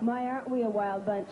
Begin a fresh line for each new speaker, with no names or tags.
My, aren't we a wild bunch?